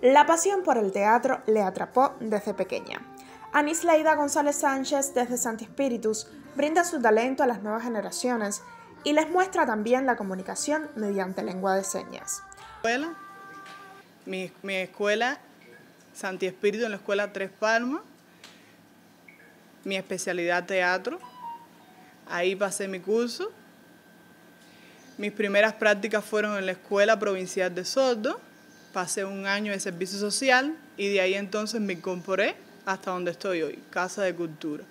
La pasión por el teatro le atrapó desde pequeña. Leida González Sánchez, desde Santi Espíritus, brinda su talento a las nuevas generaciones y les muestra también la comunicación mediante lengua de señas. Mi, mi escuela, Santi Espíritu, en la escuela Tres Palmas, mi especialidad teatro, ahí pasé mi curso. Mis primeras prácticas fueron en la Escuela Provincial de Sordo, pasé un año de servicio social y de ahí entonces me incorporé hasta donde estoy hoy, Casa de Cultura.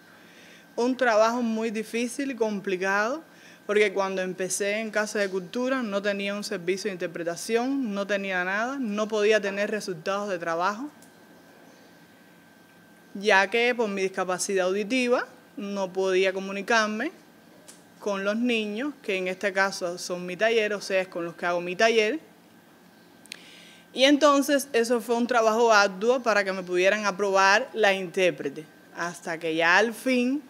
Un trabajo muy difícil complicado, porque cuando empecé en Casa de Cultura no tenía un servicio de interpretación, no tenía nada, no podía tener resultados de trabajo, ya que por mi discapacidad auditiva no podía comunicarme con los niños, que en este caso son mi taller, o sea, es con los que hago mi taller, y entonces eso fue un trabajo arduo para que me pudieran aprobar la intérprete, hasta que ya al fin,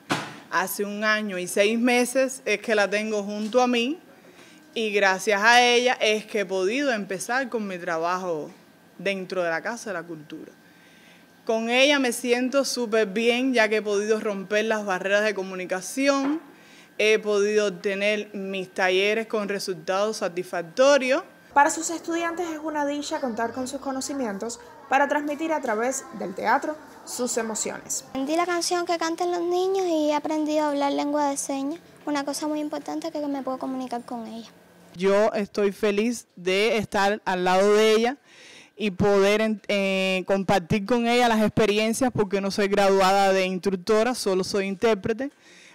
hace un año y seis meses, es que la tengo junto a mí y gracias a ella es que he podido empezar con mi trabajo dentro de la Casa de la Cultura. Con ella me siento súper bien ya que he podido romper las barreras de comunicación, he podido obtener mis talleres con resultados satisfactorios para sus estudiantes es una dicha contar con sus conocimientos para transmitir a través del teatro sus emociones. Aprendí la canción que cantan los niños y he aprendido a hablar lengua de señas, una cosa muy importante que me puedo comunicar con ella. Yo estoy feliz de estar al lado de ella y poder eh, compartir con ella las experiencias porque no soy graduada de instructora, solo soy intérprete.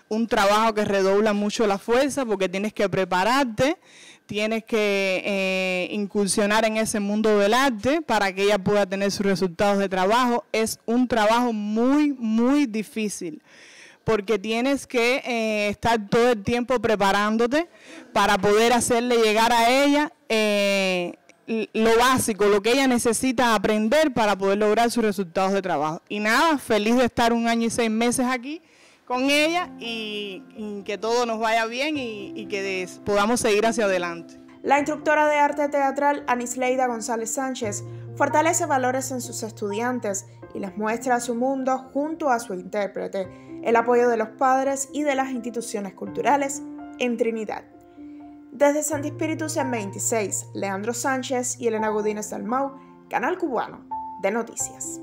Un trabajo que redobla mucho la fuerza porque tienes que prepararte, tienes que eh, incursionar en ese mundo del arte para que ella pueda tener sus resultados de trabajo. Es un trabajo muy, muy difícil porque tienes que eh, estar todo el tiempo preparándote para poder hacerle llegar a ella eh, lo básico, lo que ella necesita aprender para poder lograr sus resultados de trabajo. Y nada, feliz de estar un año y seis meses aquí con ella y, que todo nos vaya bien y, que podamos seguir hacia adelante. La instructora de arte teatral Anisleida González Sánchez fortalece valores en sus estudiantes y les muestra su mundo junto a su intérprete, el apoyo de los padres y de las instituciones culturales en Trinidad. Desde Santi Espíritu en 26, Leandro Sánchez y Elena Godínez Dalmau, Canal Cubano de Noticias.